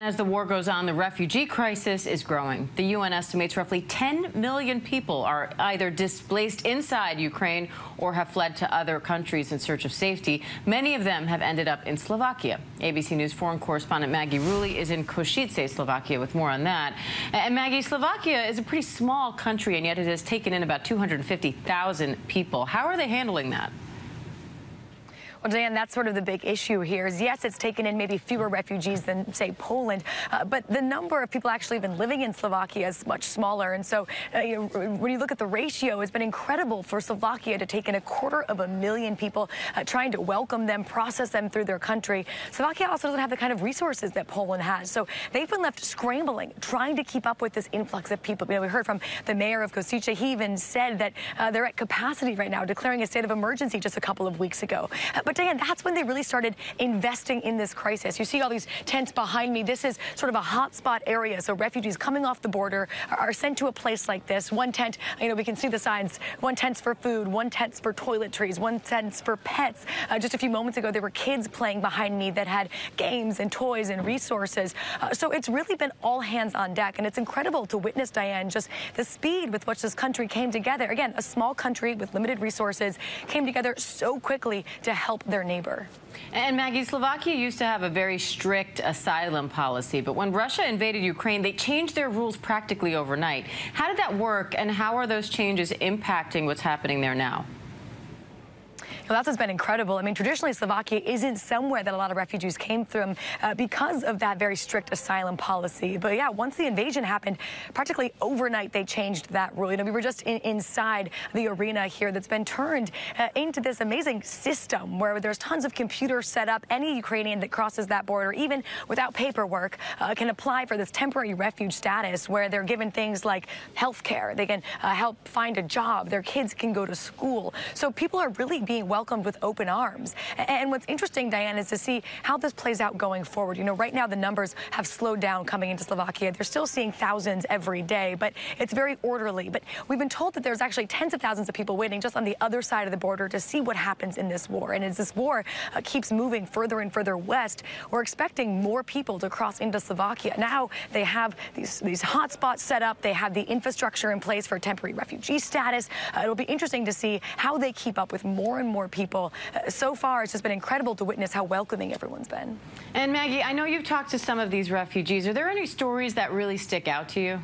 As the war goes on, the refugee crisis is growing. The UN estimates roughly 10 million people are either displaced inside Ukraine or have fled to other countries in search of safety. Many of them have ended up in Slovakia. ABC News foreign correspondent Maggie Rulli is in Košice, Slovakia, with more on that. And Maggie, Slovakia is a pretty small country, and yet it has taken in about 250,000 people. How are they handling that? Well, Dan, that's sort of the big issue here is yes, it's taken in maybe fewer refugees than, say, Poland, uh, but the number of people actually even living in Slovakia is much smaller. And so uh, you know, when you look at the ratio, it's been incredible for Slovakia to take in a quarter of a million people, uh, trying to welcome them, process them through their country. Slovakia also doesn't have the kind of resources that Poland has. So they've been left scrambling, trying to keep up with this influx of people. You know, we heard from the mayor of Košice. He even said that uh, they're at capacity right now, declaring a state of emergency just a couple of weeks ago. But Diane, that's when they really started investing in this crisis. You see all these tents behind me. This is sort of a hotspot area. So refugees coming off the border are sent to a place like this. One tent, you know, we can see the signs. One tent's for food, one tent's for toiletries, one tent's for pets. Uh, just a few moments ago, there were kids playing behind me that had games and toys and resources. Uh, so it's really been all hands on deck. And it's incredible to witness, Diane, just the speed with which this country came together. Again, a small country with limited resources came together so quickly to help help their neighbor. And Maggie, Slovakia used to have a very strict asylum policy, but when Russia invaded Ukraine, they changed their rules practically overnight. How did that work, and how are those changes impacting what's happening there now? Well, that's what's been incredible. I mean, traditionally, Slovakia isn't somewhere that a lot of refugees came from uh, because of that very strict asylum policy. But yeah, once the invasion happened, practically overnight, they changed that rule. You know, we were just in, inside the arena here that's been turned uh, into this amazing system where there's tons of computers set up. Any Ukrainian that crosses that border, even without paperwork, uh, can apply for this temporary refuge status where they're given things like health care. They can uh, help find a job. Their kids can go to school. So people are really being well welcomed with open arms. And what's interesting, Diane, is to see how this plays out going forward. You know, right now the numbers have slowed down coming into Slovakia. They're still seeing thousands every day, but it's very orderly. But we've been told that there's actually tens of thousands of people waiting just on the other side of the border to see what happens in this war. And as this war uh, keeps moving further and further west, we're expecting more people to cross into Slovakia. Now they have these, these hotspots set up. They have the infrastructure in place for temporary refugee status. Uh, it'll be interesting to see how they keep up with more and more people. Uh, so far, it's just been incredible to witness how welcoming everyone's been. And Maggie, I know you've talked to some of these refugees. Are there any stories that really stick out to you?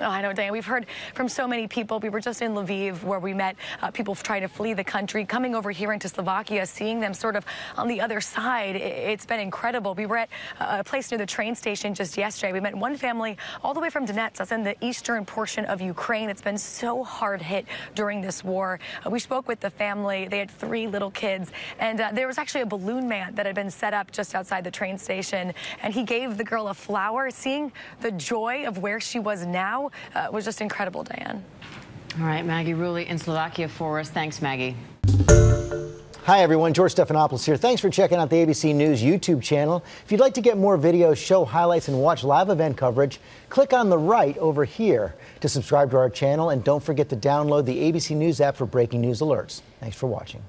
Oh, I know, Diane. We've heard from so many people. We were just in Lviv where we met uh, people trying to flee the country, coming over here into Slovakia, seeing them sort of on the other side. It's been incredible. We were at a place near the train station just yesterday. We met one family all the way from Donetsk. That's in the eastern portion of Ukraine. It's been so hard hit during this war. Uh, we spoke with the family. They had three little kids. And uh, there was actually a balloon man that had been set up just outside the train station. And he gave the girl a flower. Seeing the joy of where she was now uh, was just incredible, Diane. All right, Maggie Rulli in Slovakia for us. Thanks, Maggie. Hi, everyone. George Stephanopoulos here. Thanks for checking out the ABC News YouTube channel. If you'd like to get more videos, show highlights, and watch live event coverage, click on the right over here to subscribe to our channel. And don't forget to download the ABC News app for breaking news alerts. Thanks for watching.